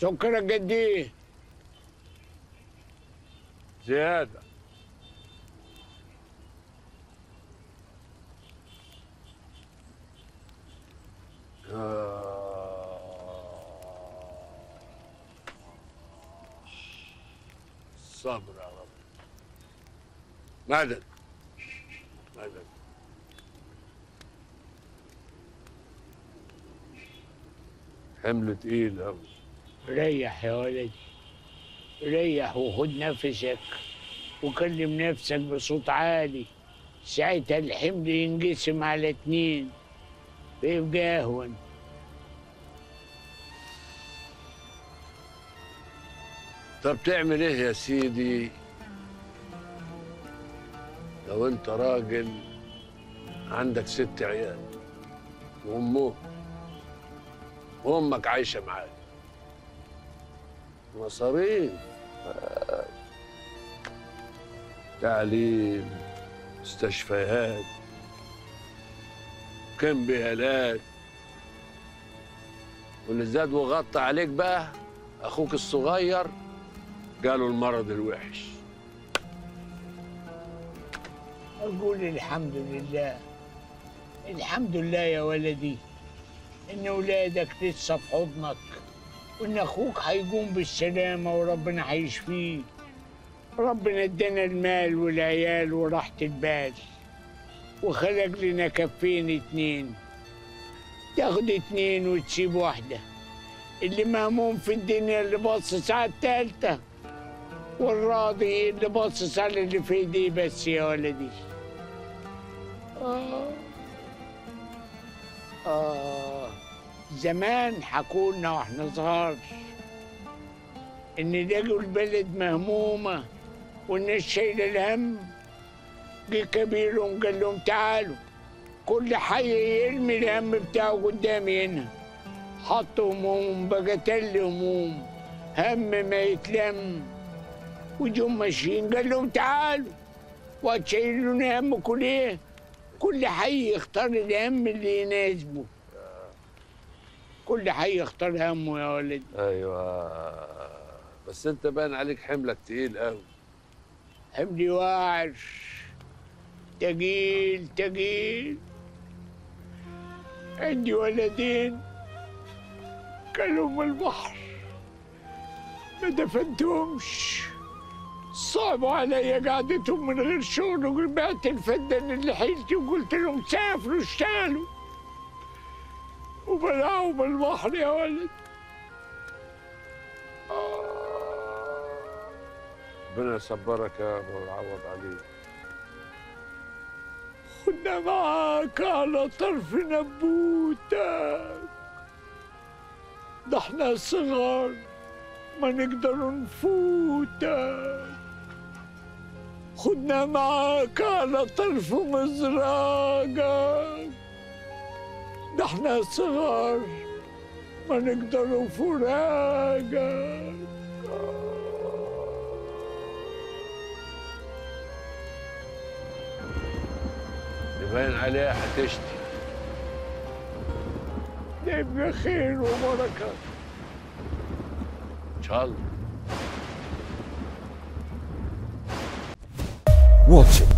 سكرك قد إيه؟ زيادة صبر يا رب. مدد مدد حمل تقيل أوي. ريح يا ولدي. ريح وخد نفسك وكلم نفسك بصوت عالي. ساعتها الحمل ينقسم على اتنين. بيبقى اهون طب تعمل إيه يا سيدي؟ لو انت راجل عندك ست عيال وأمهم. وأمك عايشة معاك. مصاريف تعليم مستشفيات كمبيالات واللي زاد وغطى عليك بقى أخوك الصغير قالوا المرض الوحش. أقول الحمد لله. الحمد لله يا ولدي إن أولادك لسه في حضنك. وإن أخوك هيقوم بالسلامة وربنا هيشفيه. ربنا ادانا المال والعيال وراحة البال وخلق لنا كفين اتنين. تاخد اتنين وتسيب واحدة. اللي مهموم في الدنيا اللي باصص على التالتة والراضي اللي باصص على اللي في ايديه بس يا ولدي. آه. زمان حكولنا وإحنا صغار إن لقوا البلد مهمومة والناس شايلة الهم جه كبيرهم قال لهم تعالوا كل حي يرمي الهم بتاعه قدامي هنا. حطوا هموم بقى تل هموم هم ما يتلم. وجم ماشيين قال لهم تعالوا وهتشيلون همكم ليه؟ كل حي يختار الهم اللي يناسبه. كل حي يختار همه يا ولد. أيوه. بس أنت باين عليك حملك تقيل قوي حملي واعر تقيل تقيل. عندي ولدين كانوا من البحر. ما دفنتهمش. صعبوا عليا قعدتهم من غير شغل وبعت الفدان اللي حيلتي وقلت لهم سافروا اشتغلوا. وبلعوا من البحر يا ولد. ربنا يصبرك يا أبو ويعوض عليك كنا معاك على طرف نبوتك. ده إحنا صغار ما نقدر نفوتك. خدنا معاك على طرف مزراقك ده إحنا صغار. ما نقدر نفراقك يبين عليها هتشتي ده يبقى خير وبركة. إن شاء الله. Watch it.